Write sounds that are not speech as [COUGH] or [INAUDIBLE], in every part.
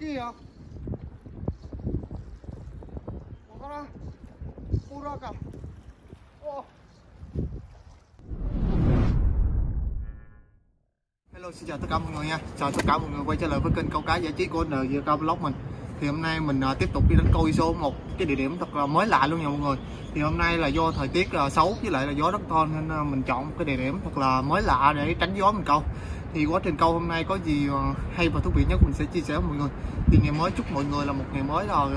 kia. Makana Puraka oh. Hello, xin chào tất cả mọi người nha. Chào tất cả mọi người quay trở lại với kênh câu cá giải trí của NGK Vlog mình. Thì hôm nay mình à, tiếp tục đi đánh câu ISO một. Cái địa điểm thật là mới lạ luôn nha mọi người. Thì hôm nay là do thời tiết à, xấu với lại là gió rất to nên à, mình chọn cái địa điểm thật là mới lạ để tránh gió mình câu thì quá trình câu hôm nay có gì ờ, hay và thú vị nhất mình sẽ chia sẻ với mọi người. Thì ngày mới chúc mọi người là một ngày mới rồi,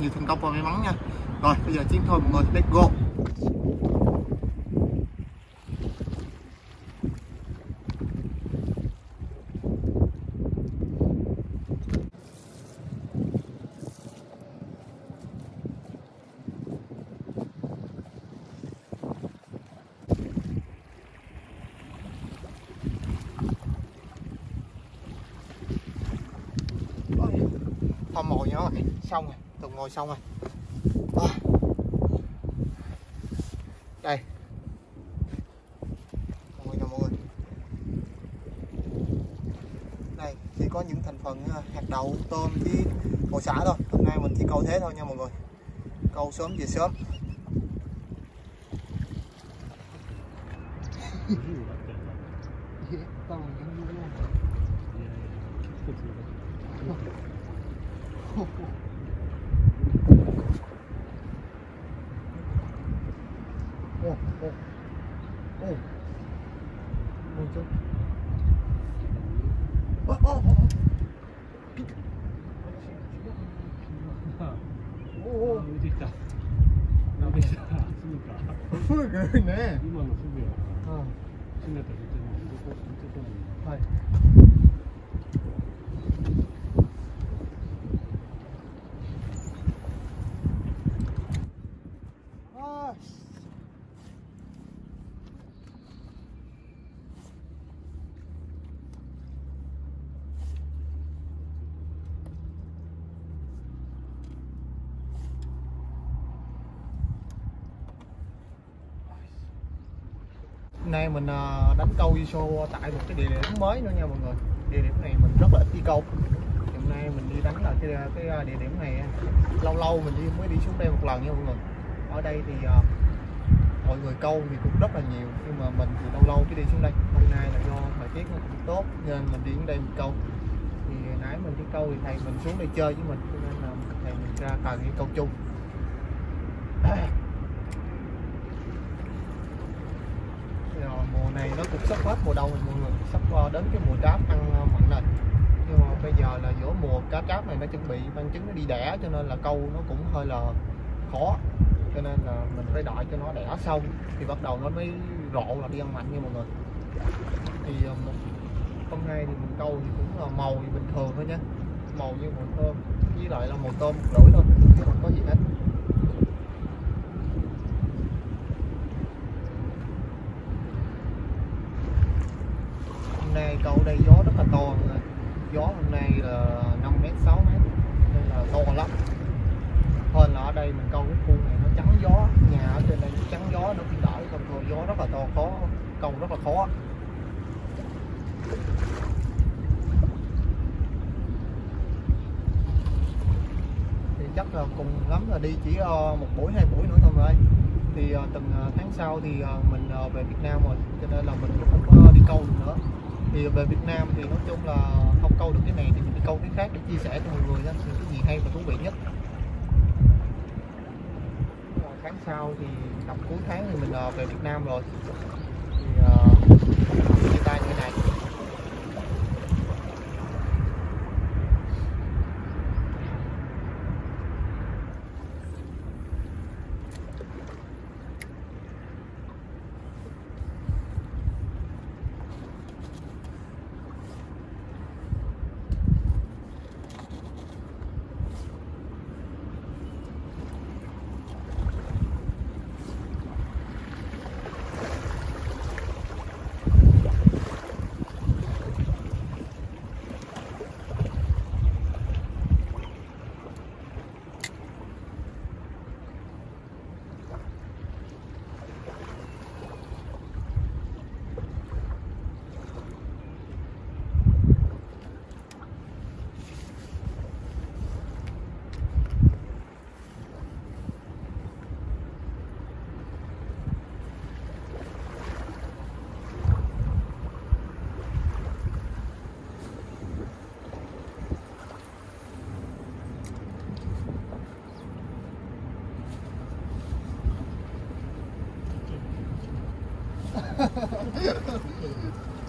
nhiều thành công và may mắn nha. Rồi, bây giờ chiến thôi mọi người, let's go. Con mồi nhớ rồi xong rồi tụi ngồi xong rồi. À. đây. Mọi người nè mọi người. Đây chỉ có những thành phần à, hạt đậu tôm với hồ xả thôi. Hôm nay mình chỉ câu thế thôi nha mọi người. Câu sớm về sớm [LAUGHS] [LAUGHS] おおおもうちょっと。ああおおね今のすぐやああ死んだったら絶対もそこそこにはい Hôm nay mình ờ, đánh câu ISO ờ, tại một cái địa điểm mới nữa nha mọi người. Địa điểm này mình rất là ít đi câu. Hôm nay mình đi đánh là cái ờ, cái địa điểm này lâu lâu mình đi mới đi xuống đây một lần nha mọi người. Ở đây thì mọi người câu thì cũng rất là nhiều, nhưng mà mình thì lâu lâu mới đi xuống đây. Hôm nay là do thời tiết nó cũng tốt nên mình đi xuống đây mình câu. Thì nãy mình đi câu thì thầy mình xuống đây chơi với mình, cho nên là thầy mình ra cần đi câu chung [CLEARS THROAT] rồi mùa này nó cũng sắp hết mùa đông rồi, mọi người. Sắp qua đến cái mùa tráp ăn ờ, mặn này nhưng mà bây giờ là giữa mùa cá tráp này nó chuẩn bị, mang trứng nó đi đẻ, cho nên là câu nó cũng hơi là khó. Cho nên là mình phải đợi cho nó đẻ xong thì bắt đầu nó mới rộ là đi ăn mạnh nha mọi người. Thì ờ, hôm nay thì mình câu thì cũng là màu thì bình thường thôi nhé màu như màu tôm, với lại là màu tôm một thôi, chứ không có gì hết hôm nay câu đây, gió rất là to gió hôm nay là 5 mét 6 mét, nên là to lắm. Hơn là ở đây mình câu cái khu này nó chắn gió, nhà ở trên đây nó chắn gió, nó bị đỡ không thôi gió rất là to khó câu rất là khó. Thì chắc là cùng lắm là đi chỉ ờ, một buổi, hai buổi nữa thôi rồi thì ờ, từng ờ, tháng sau thì mình về Việt Nam rồi, cho nên là mình cũng không có đi câu được nữa thì về Việt Nam thì nói chung là không câu được cái này thì mình đi câu cái khác để chia sẻ cho mọi người những cái gì hay và thú vị nhất? Và tháng sau thì tầm cuối tháng thì mình ờ, về Việt Nam rồi. Thì ờ, uh, chia tay như thế này.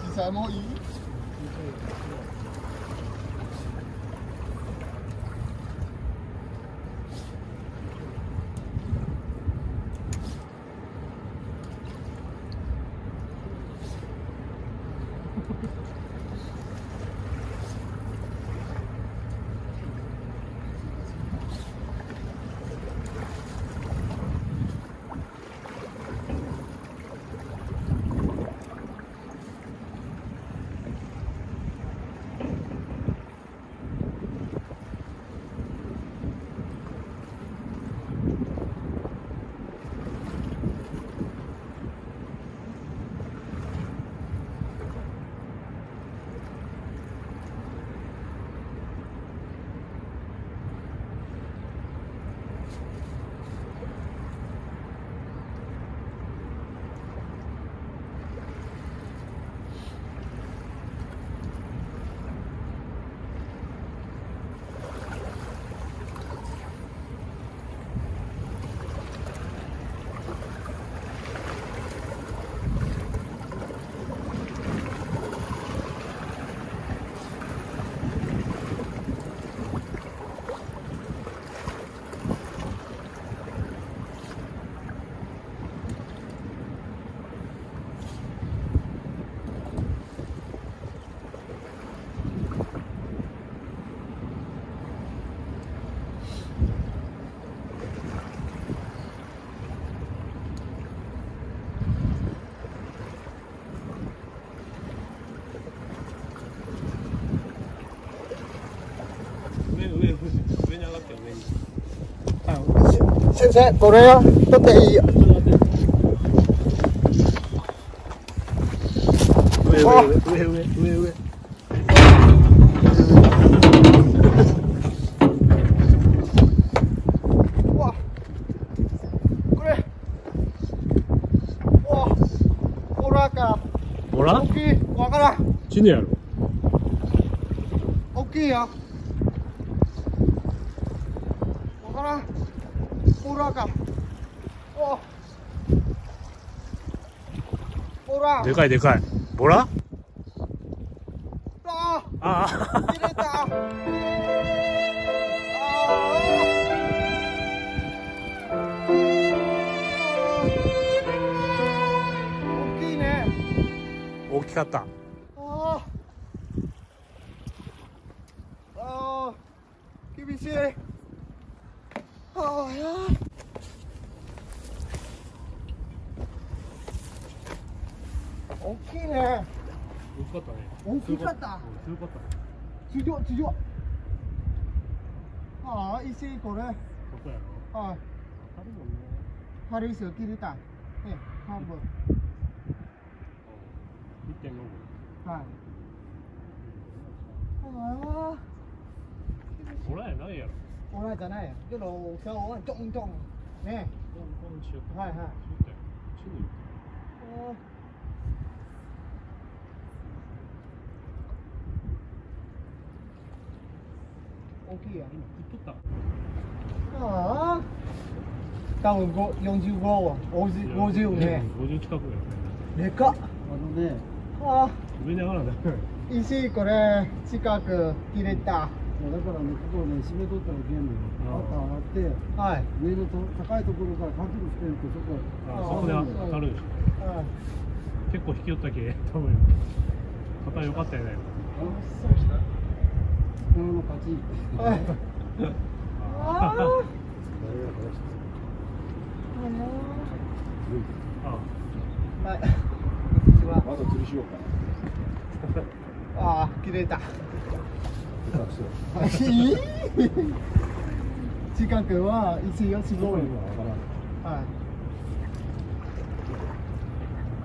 実際もうい 先生これよ取っていいよ上やろ大きいよわから？んほらかおほらでかいでかいボラああー切れた大きかったああ厳しいああや大きいね。大きかったね。大きかった。強かった。ね地上地上ああ石これ。そうやろ。はい。軽い石を切れた。え半分。1.5はい。ああ。やないやろオラじゃないよけど大きさはドンドンね。はいはい。大きいやた。ああ多分ご45は50 50ね50近くやね。でかっ。あのね、ああ上に上がら石これ近く切れた。いやだからね、ここね、締めとったらいけんのよ。ああ上がって、はい。上のと高いところから角度してんと、そこあそこで当たるでしょ。はい結構引き寄ったけ多分。肩良かったやないかこの勝ち。はい。あああはい。まだ釣りしようか。ああ切れたな。いい近くは石がすごいはい。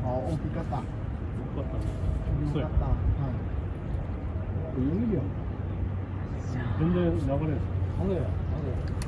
あ大きかったよかった。大きかったはい。全然流れるあれや、あ厳し